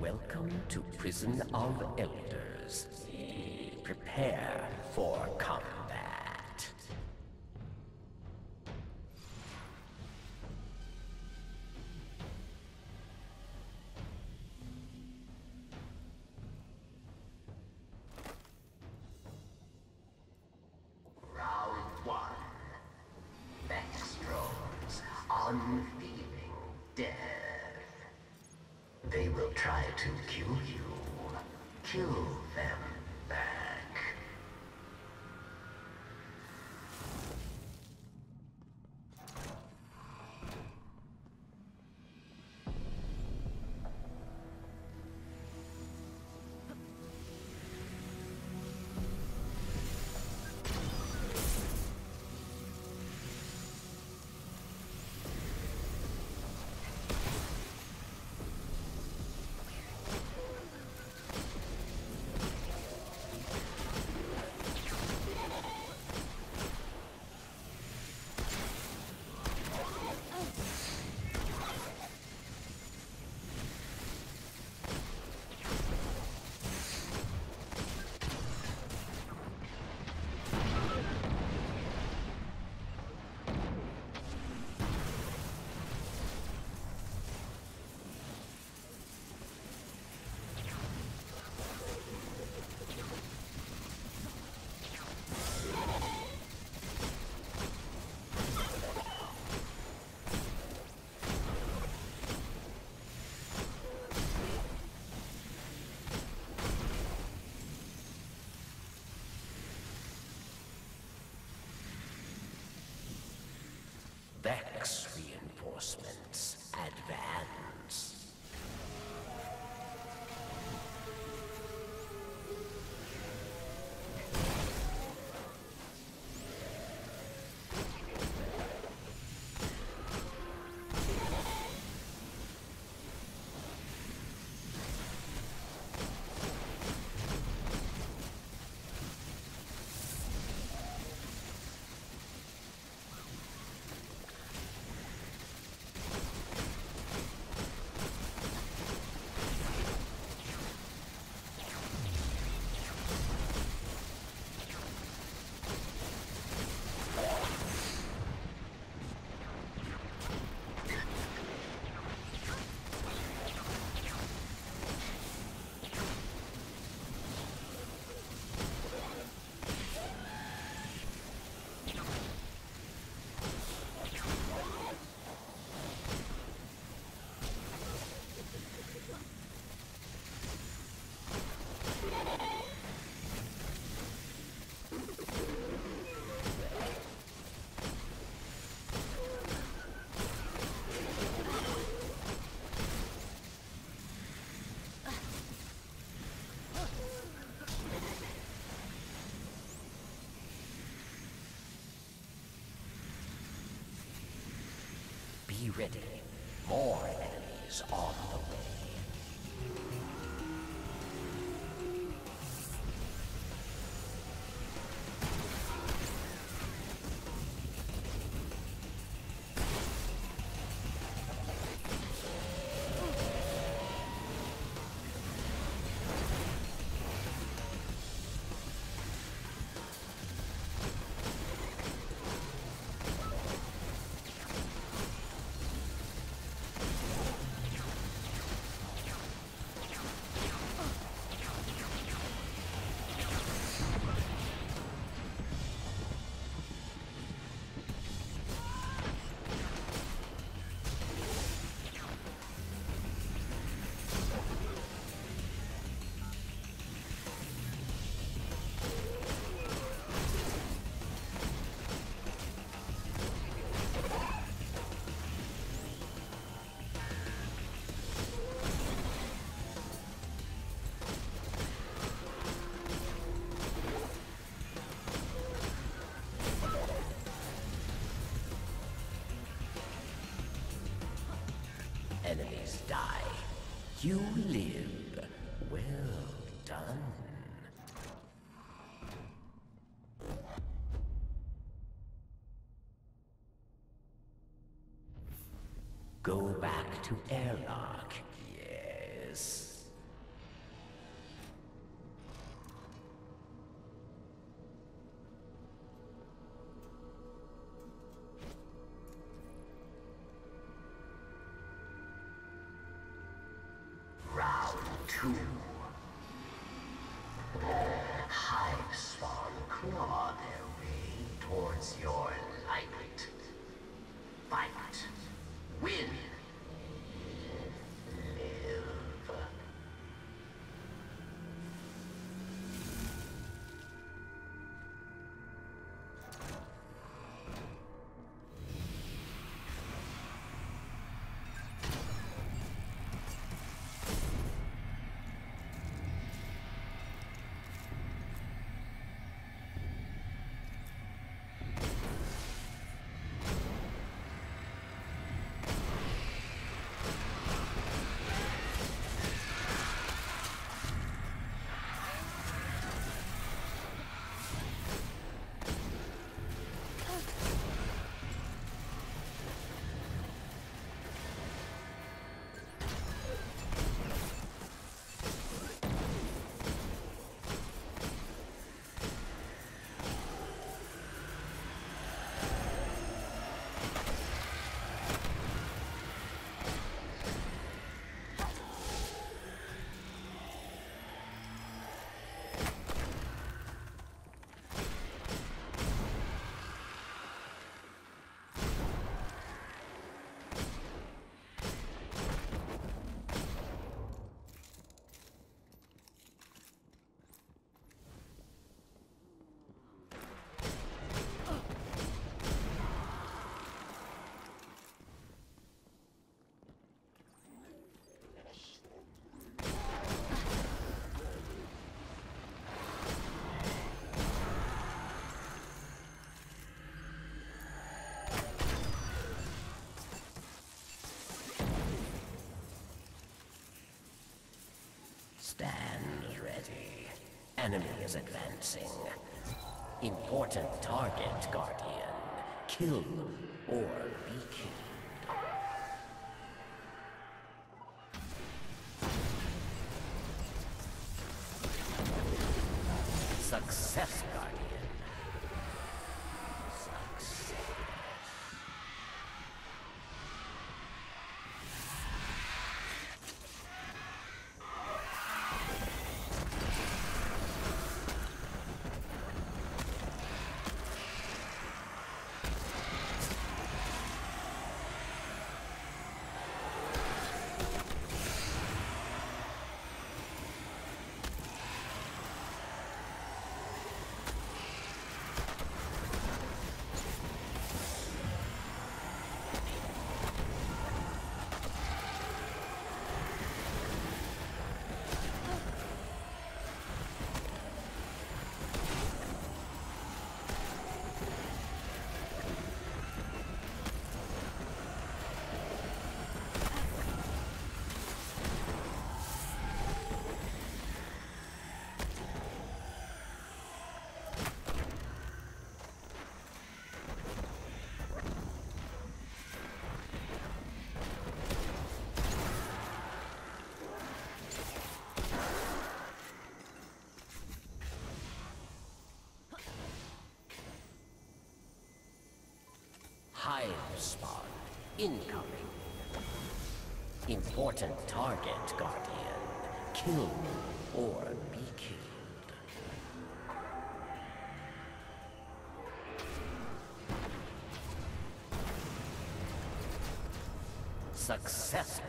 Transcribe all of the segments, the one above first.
Welcome to Prison of Elders. Prepare for combat. Round one. Vextrons, unfeeling death. Try to kill you. Kill them Vex reinforcements advance. Be ready. More enemies on Enemies die. You live. Well done. Go back to airlock. Yes. Shoot. Stand ready. Enemy is advancing. Important target, Guardian. Kill or be killed. Spawn incoming. Important target, Guardian. Kill or be killed. Success,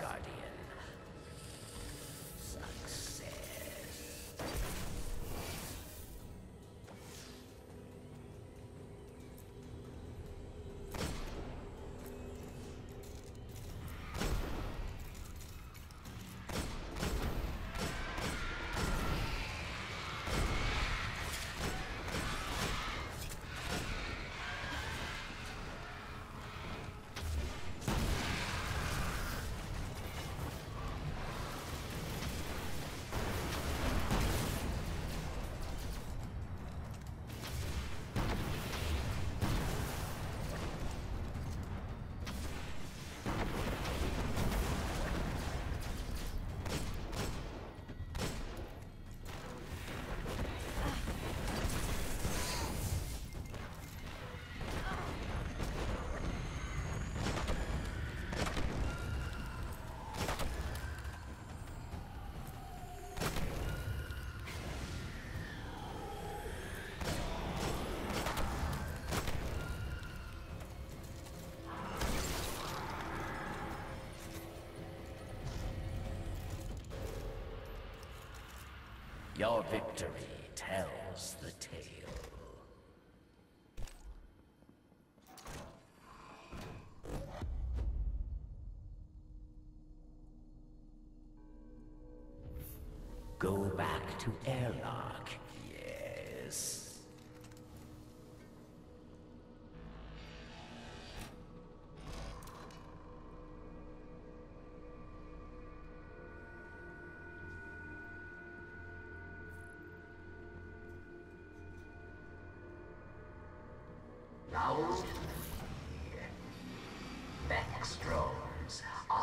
Your victory tells the tale.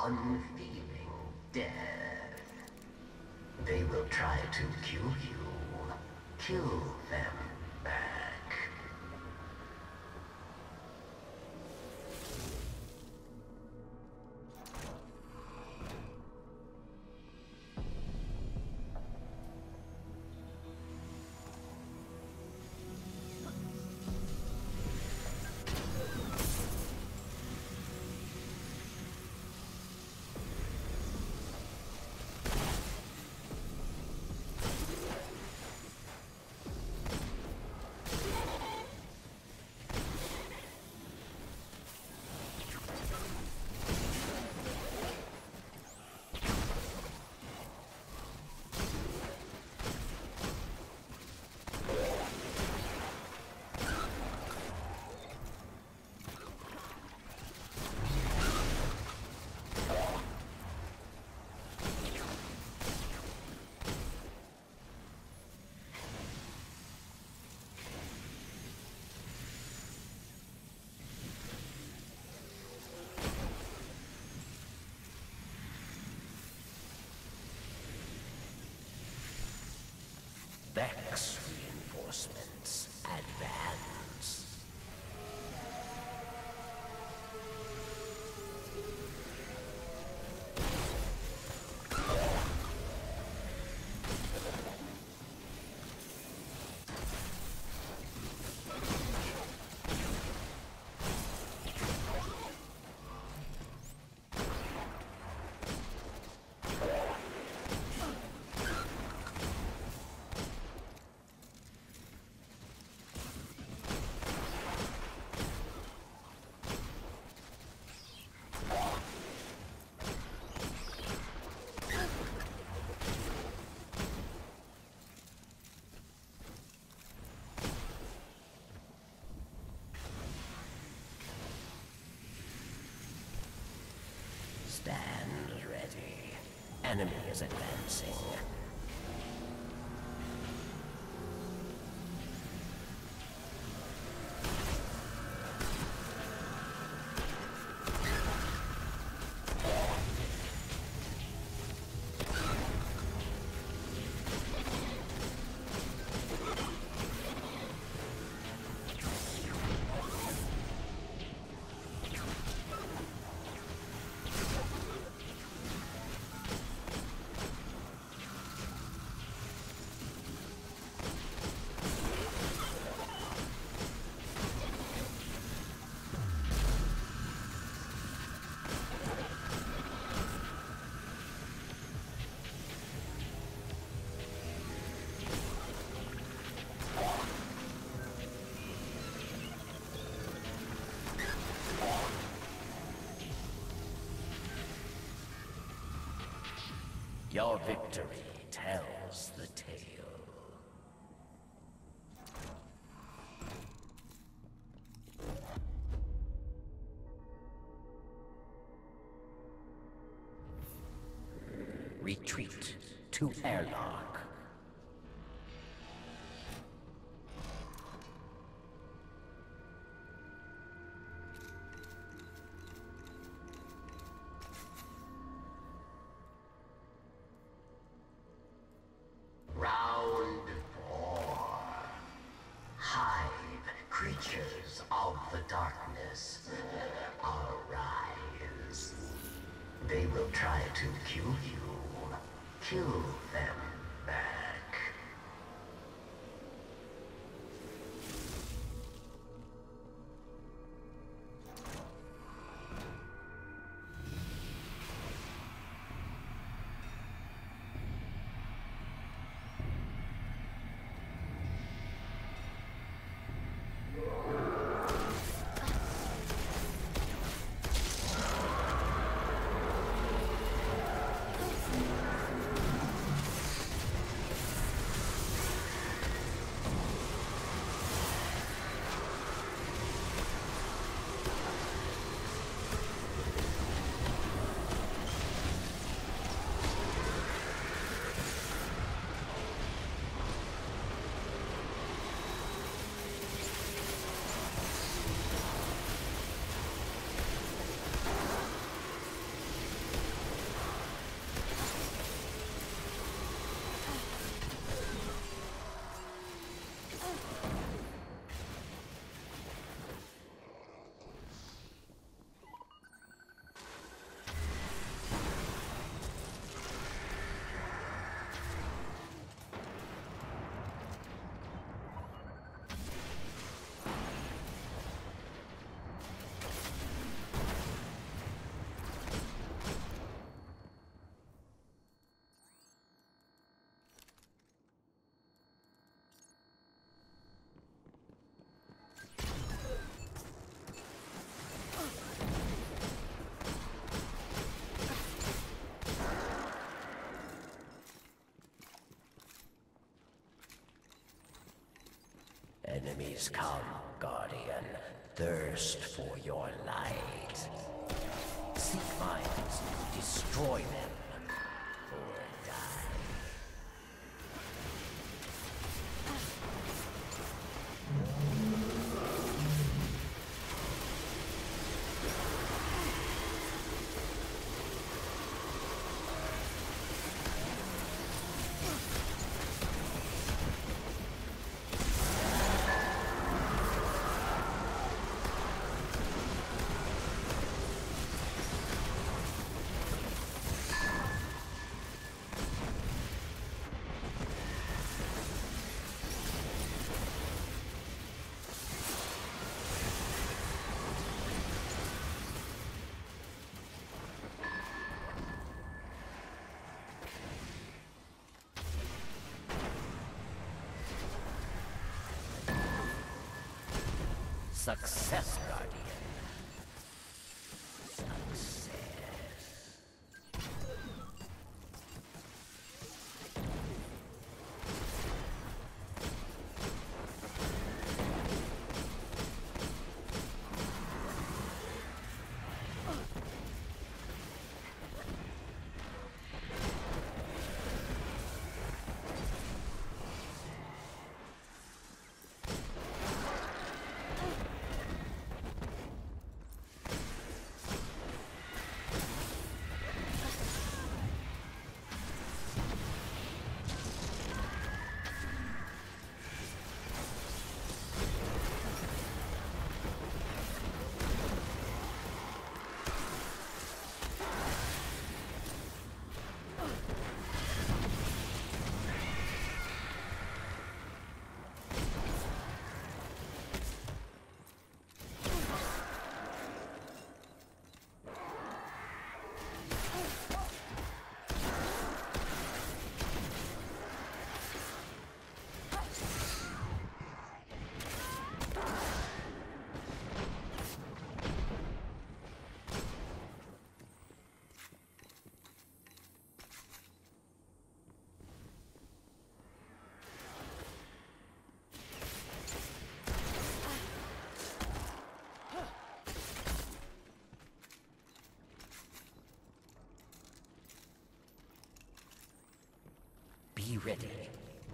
Unfeeling death. They will try to kill you. Kill them Vex reinforcements advance. Stand ready. Enemy is advancing. Your victory tells the tale. Retreat to airlock. To kill you. Kill them days come, Guardian. Thirst for your light. Seek mines, destroy them, Success, Guardian. Success. Be ready.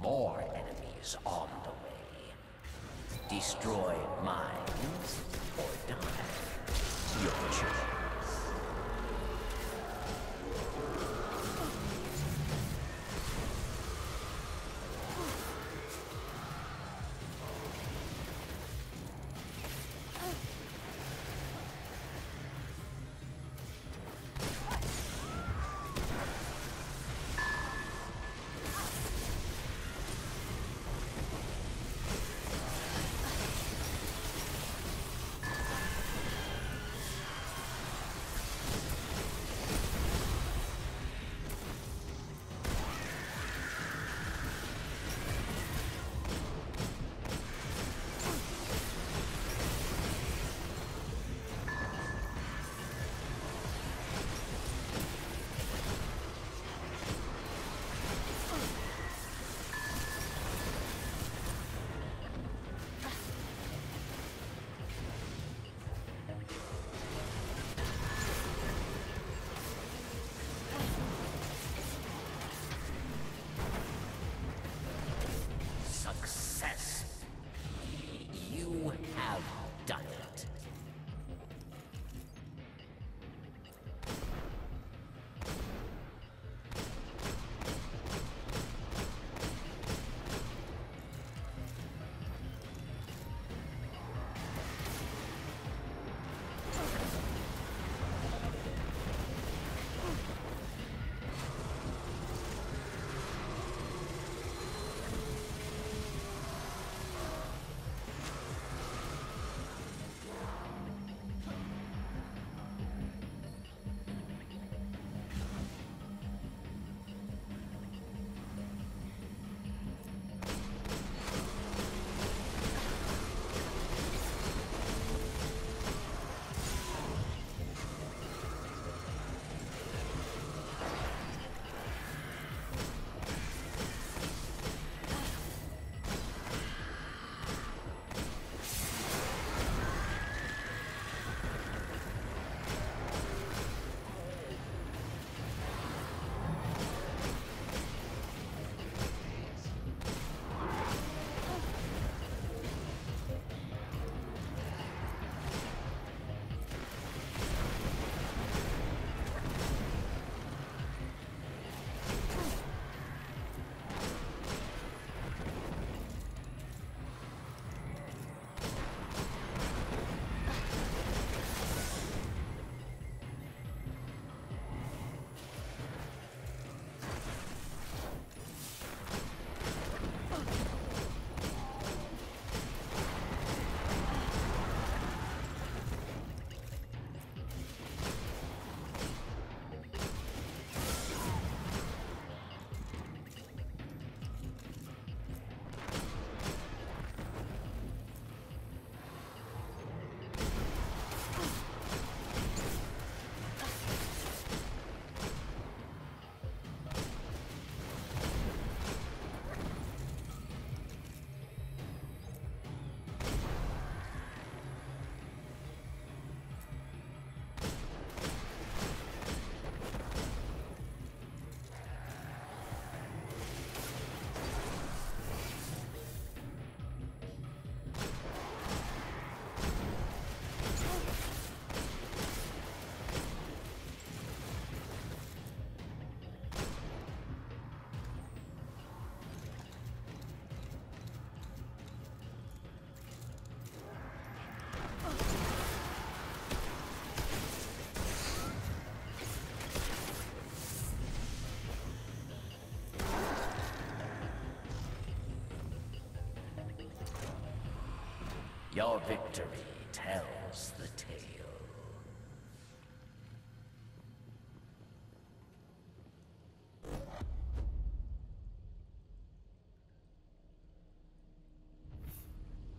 More enemies on the way. Destroy mines or die. Your choice. Your victory tells the tale.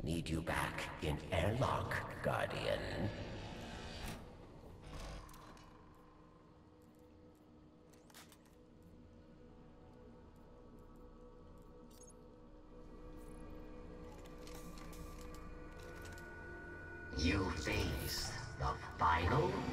Need you back in airlock, Guardian. Face the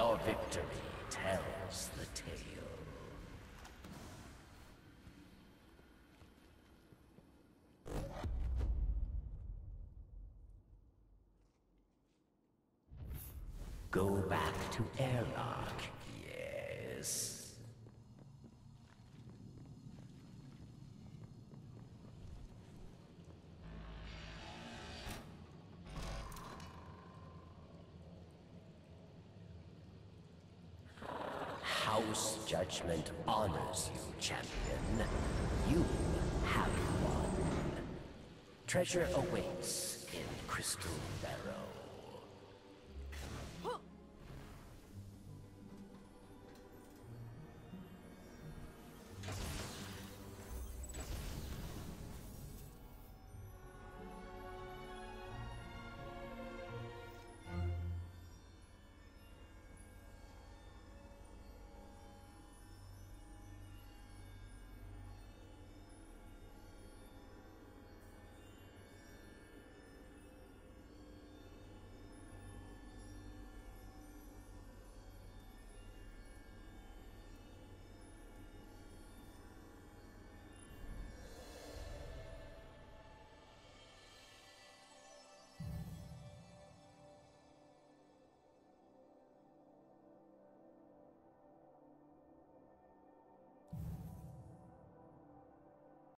Your victory tells the tale. Go back to airlock, yes. House judgment honors you, champion. You have won. Treasure awaits in Crystal Barrow.